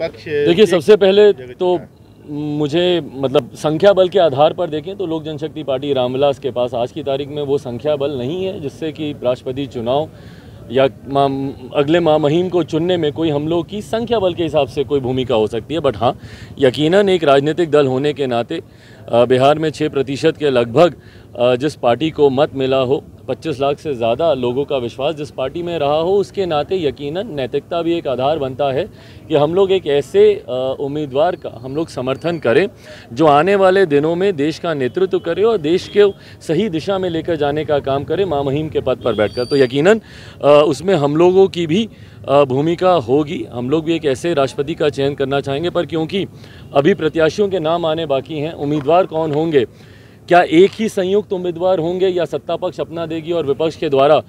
विपक्ष देखिए सबसे पहले तो मुझे मतलब संख्या बल के आधार पर देखें तो लोक जनशक्ति पार्टी रामविलास के पास आज की तारीख में वो संख्या बल नहीं है जिससे कि राष्ट्रपति चुनाव या मा, अगले माह महीम को चुनने में कोई हम लोग की संख्या बल के हिसाब से कोई भूमिका हो सकती है। बट हाँ यकीनन एक राजनीतिक दल होने के नाते बिहार में छः प्रतिशत के लगभग जिस पार्टी को मत मिला हो 25 लाख से ज़्यादा लोगों का विश्वास जिस पार्टी में रहा हो, उसके नाते यकीनन नैतिकता भी एक आधार बनता है कि हम लोग एक ऐसे उम्मीदवार का, हम लोग समर्थन करें, जो आने वाले दिनों में देश का नेतृत्व करे और देश के सही दिशा में लेकर जाने का काम करे माँ महीम के पद पर बैठकर। तो यकीनन उसमें हम लोगों की भी भूमिका होगी। हम लोग भी एक ऐसे राष्ट्रपति का चयन करना चाहेंगे, पर क्योंकि अभी प्रत्याशियों के नाम आने बाकी हैं, उम्मीदवार कौन होंगे? क्या एक ही संयुक्त उम्मीदवार होंगे या सत्ता पक्ष अपना देगी और विपक्ष के द्वारा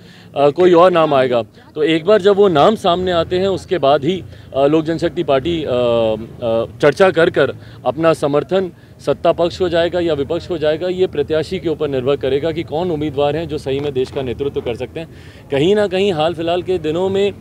कोई और नाम आएगा? तो एक बार जब वो नाम सामने आते हैं, उसके बाद ही लोक जनशक्ति पार्टी चर्चा कर कर अपना समर्थन सत्ता पक्ष हो जाएगा या विपक्ष हो जाएगा, ये प्रत्याशी के ऊपर निर्भर करेगा कि कौन उम्मीदवार हैं जो सही में देश का नेतृत्व कर सकते हैं। कहीं ना कहीं हाल फ़िलहाल के दिनों में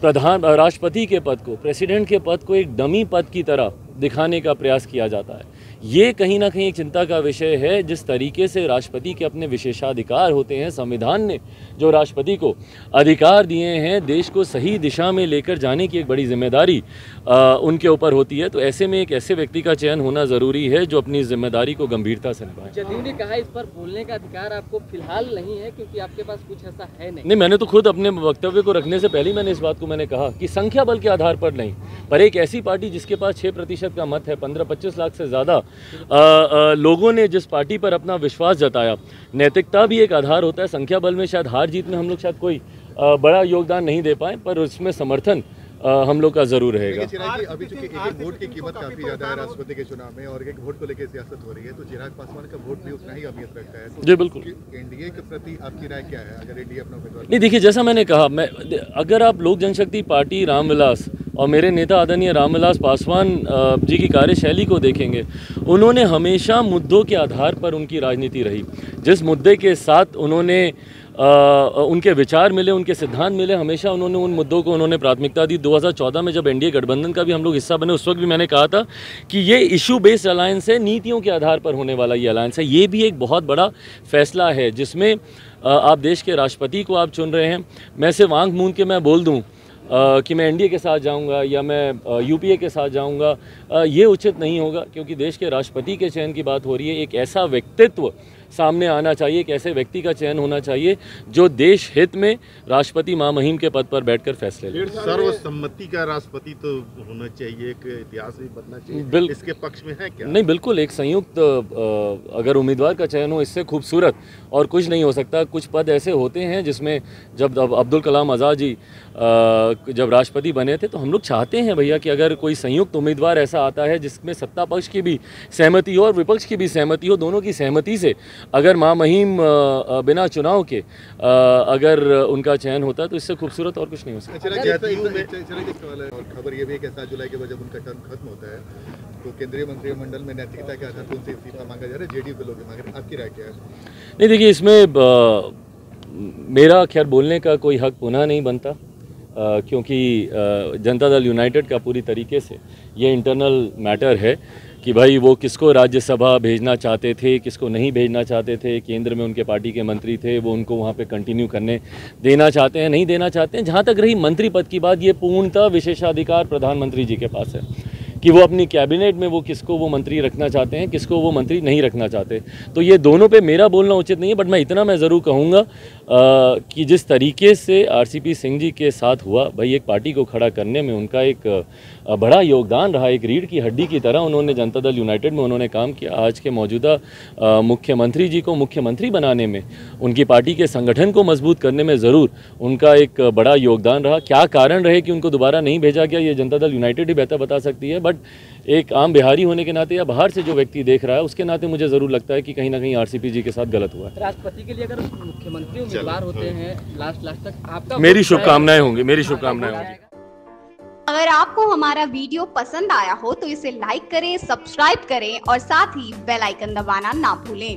प्रधान राष्ट्रपति के पद को, प्रेसिडेंट के पद को एक डमी पद की तरह दिखाने का प्रयास किया जाता है। ये कहीं ना कहीं एक चिंता का विषय है जिस तरीके से राष्ट्रपति के अपने विशेषाधिकार होते हैं संविधान ने जो राष्ट्रपति को अधिकार दिए हैं देश को सही दिशा में लेकर जाने की एक बड़ी ज़िम्मेदारी अ, उनके ऊपर होती है। तो ऐसे में एक ऐसे व्यक्ति का चयन होना ज़रूरी है जो अपनी ज़िम्मेदारी को गंभीरता से निभाए। जदयू ने कहा इस पर बोलने का अधिकार आपको फ़िलहाल नहीं है क्योंकि आपके पास कुछ ऐसा है नहीं। नहीं मैंने तो खुद अपने वक्तव्य को रखने से पहले मैंने इस बात को मैंने कहा कि संख्या बल के आधार पर नहीं पर एक ऐसी पार्टी जिसके पास छः प्रतिशत का मत है पंद्रह पच्चीस लाख से ज़्यादा अ, अ, लोगों ने जिस पार्टी पर अपना विश्वास जताया नैतिकता भी एक आधार होता है संख्या बल में शायद हार जीत में हम लोग शायद कोई अ, बड़ा योगदान नहीं दे पाए पर उसमें समर्थन अ, हम लोग का ज़रूर रहेगा। जी अभी चूँकि एक एक वोट की कीमत काफ़ी ज़्यादा है राष्ट्रपति के चुनाव में और एक वोट को लेकर सियासत हो रही है तो चिराग पासवान का वोट भी उतना ही अहमियत रखता है। तो जी बिल्कुल। एनडीए के प्रति आपकी राय क्या है अगर एनडीए अपना नहीं देखिए जैसा मैंने कहा मैं अगर आप लोक जनशक्ति पार्टी रामविलास और मेरे नेता आदरणीय रामविलास पासवान जी की कार्यशैली को देखेंगे उन्होंने हमेशा मुद्दों के आधार पर उनकी राजनीति रही। जिस मुद्दे के साथ उन्होंने अ, उनके विचार मिले उनके सिद्धांत मिले हमेशा उन्होंने उन मुद्दों को उन्होंने प्राथमिकता दी। 2014 में जब एनडीए गठबंधन का भी हम लोग हिस्सा बने उस वक्त भी मैंने कहा था कि ये इशू बेस्ड अलायंस है नीतियों के आधार पर होने वाला ये अलायंस है। ये भी एक बहुत बड़ा फैसला है जिसमें आप देश के राष्ट्रपति को आप चुन रहे हैं। मैं सिर्फ़ आँख मूंद के मैं बोल दूँ कि मैं एनडीए के साथ जाऊँगा या मैं यूपीए के साथ जाऊँगा ये उचित नहीं होगा, क्योंकि देश के राष्ट्रपति के चयन की बात हो रही है। एक ऐसा व्यक्तित्व सामने आना चाहिए एक ऐसे व्यक्ति का चयन होना चाहिए जो देश हित में राष्ट्रपति माँ महीम के पद पर बैठकर फैसले ले। सर्वसम्मति का राष्ट्रपति तो होना चाहिए एक इतिहास भी बनना चाहिए। बिल- इसके पक्ष में है क्या? नहीं बिल्कुल एक संयुक्त अ, अगर उम्मीदवार का चयन हो इससे खूबसूरत और कुछ नहीं हो सकता। कुछ पद ऐसे होते हैं जिसमें जब अब्दुल कलाम आज़ाद जी जब राष्ट्रपति बने थे तो हम लोग चाहते हैं भैया कि अगर कोई संयुक्त उम्मीदवार ऐसा आता है जिसमें सत्ता पक्ष की भी सहमति हो और विपक्ष की भी सहमति हो दोनों की सहमति से अगर माँ महीम बिना चुनाव के अगर उनका चयन होता तो इससे खूबसूरत और कुछ नहीं हो सकता। सवाल है। और खबर ये भी है कि सात जुलाई के बाद जब उनका टर्म खत्म होता है तो केंद्रीय मंत्रिमंडल में नैतिकता के आधार पर उनसे इस्तीफा मांगा जा रहा है जेडीयू के लोग मांग रहे आपकी राय क्या है? नहीं देखिए इसमें मेरा खैर बोलने का कोई हक पुनः नहीं बनता अ, क्योंकि जनता दल यूनाइटेड का पूरी तरीके से ये इंटरनल मैटर है। कि भाई वो किसको राज्यसभा भेजना चाहते थे, किसको नहीं भेजना चाहते थे, केंद्र में उनके पार्टी के मंत्री थे, वो उनको वहाँ पे कंटिन्यू करने देना चाहते हैं, नहीं देना चाहते हैं। जहाँ तक रही मंत्री पद की बात, ये पूर्णतः विशेषाधिकार प्रधानमंत्री जी के पास है। कि वो अपनी कैबिनेट में वो किसको वो मंत्री रखना चाहते हैं, किसको वो मंत्री नहीं रखना चाहते। तो ये दोनों पे मेरा बोलना उचित नहीं है बट मैं इतना मैं ज़रूर कहूँगा कि जिस तरीके से आरसीपी सिंह जी के साथ हुआ, भाई एक पार्टी को खड़ा करने में उनका एक बड़ा योगदान रहा, एक रीढ़ की हड्डी की तरह उन्होंने जनता दल यूनाइटेड में उन्होंने काम किया। आज के मौजूदा मुख्यमंत्री जी को मुख्यमंत्री बनाने में, उनकी पार्टी के संगठन को मज़बूत करने में ज़रूर उनका एक बड़ा योगदान रहा। क्या कारण रहे कि उनको दोबारा नहीं भेजा गया, ये जनता दल यूनाइटेड ही बेहतर बता सकती है बट एक आम बिहारी होने के नाते या बाहर से जो व्यक्ति देख रहा है उसके नाते मुझे ज़रूर लगता है कि कहीं ना कहीं आरसीपी जी के साथ गलत हुआ है। राष्ट्रपति के लिए अगर मुख्यमंत्री उम्मीदवार होते हैं लास्ट लास्ट तक आपका मेरी शुभकामनाएँ होंगी मेरी शुभकामनाएँ होंगी। अगर आपको हमारा वीडियो पसंद आया हो तो इसे लाइक करें सब्सक्राइब करें और साथ ही बेल आइकन दबाना ना भूलें।